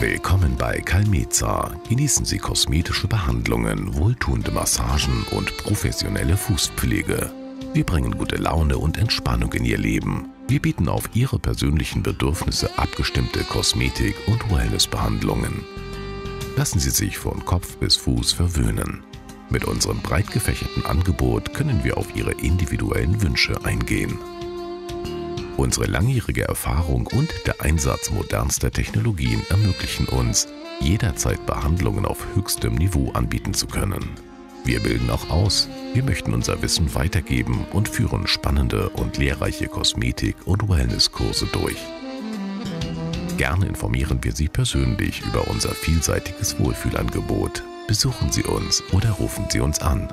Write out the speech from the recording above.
Willkommen bei Calmeza. Genießen Sie kosmetische Behandlungen, wohltuende Massagen und professionelle Fußpflege. Wir bringen gute Laune und Entspannung in Ihr Leben. Wir bieten auf Ihre persönlichen Bedürfnisse abgestimmte Kosmetik- und Wellnessbehandlungen. Lassen Sie sich von Kopf bis Fuß verwöhnen. Mit unserem breit gefächerten Angebot können wir auf Ihre individuellen Wünsche eingehen. Unsere langjährige Erfahrung und der Einsatz modernster Technologien ermöglichen uns, jederzeit Behandlungen auf höchstem Niveau anbieten zu können. Wir bilden auch aus, wir möchten unser Wissen weitergeben und führen spannende und lehrreiche Kosmetik- und Wellnesskurse durch. Gerne informieren wir Sie persönlich über unser vielseitiges Wohlfühlangebot. Besuchen Sie uns oder rufen Sie uns an